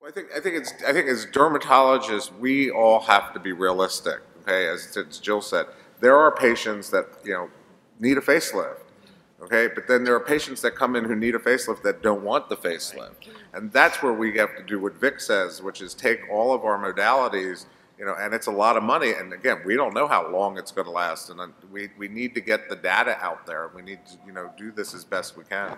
Well, I think, I think it's, I think as dermatologists, we all have to be realistic, okay? As as Jill said, there are patients that, you know, need a facelift, okay? But then there are patients that come in who need a facelift that don't want the facelift. And that's where we have to do what Vic says, which is take all of our modalities, you know, and it's a lot of money. And again, we don't know how long it's gonna last. And uh, we, we need to get the data out there. We need to, you know, do this as best we can.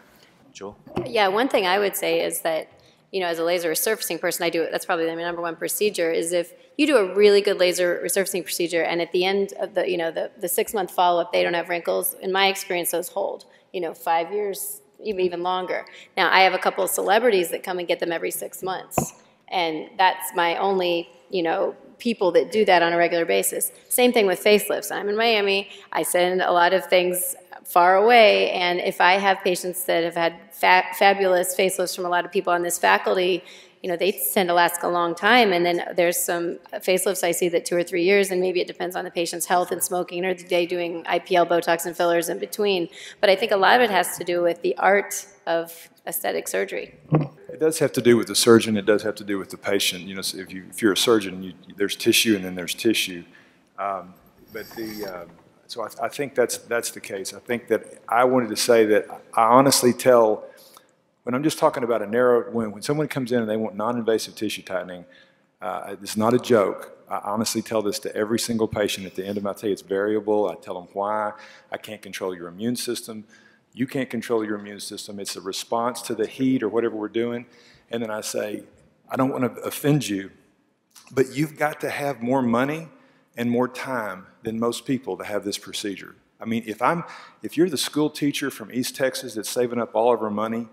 Jill? Yeah, one thing I would say is that, you know, as a laser resurfacing person, I do, it. that's probably my number one procedure, is if you do a really good laser resurfacing procedure and at the end of the, you know, the, the six-month follow-up, they don't have wrinkles, in my experience, those hold, you know, five years, even even longer. Now, I have a couple of celebrities that come and get them every six months, and that's my only, you know, people that do that on a regular basis. Same thing with facelifts. I'm in Miami, I send a lot of things far away, and if I have patients that have had fa fabulous facelifts from a lot of people on this faculty, you know, they tend to last a long time, and then there's some facelifts I see that two or three years, and maybe it depends on the patient's health and smoking, or the day doing IPL, Botox, and fillers in between. But I think a lot of it has to do with the art of aesthetic surgery. It does have to do with the surgeon. It does have to do with the patient. You know, if you if you're a surgeon, you, there's tissue and then there's tissue. Um, but the um, so I, I think that's that's the case. I think that I wanted to say that I honestly tell when I'm just talking about a narrow when when someone comes in and they want non-invasive tissue tightening, uh, it's not a joke. I honestly tell this to every single patient at the end of my day. It's variable. I tell them why. I can't control your immune system. You can't control your immune system. It's a response to the heat or whatever we're doing. And then I say, I don't want to offend you, but you've got to have more money and more time than most people to have this procedure. I mean, if I'm, if you're the school teacher from East Texas that's saving up all of her money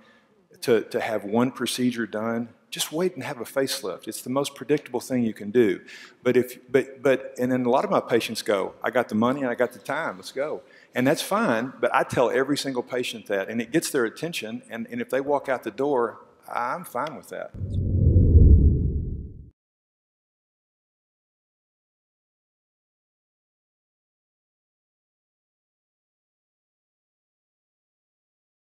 to, to have one procedure done, just wait and have a facelift. It's the most predictable thing you can do. But if, but, but, and then a lot of my patients go, I got the money and I got the time, let's go. And that's fine, but I tell every single patient that, and it gets their attention, and, and if they walk out the door, I'm fine with that.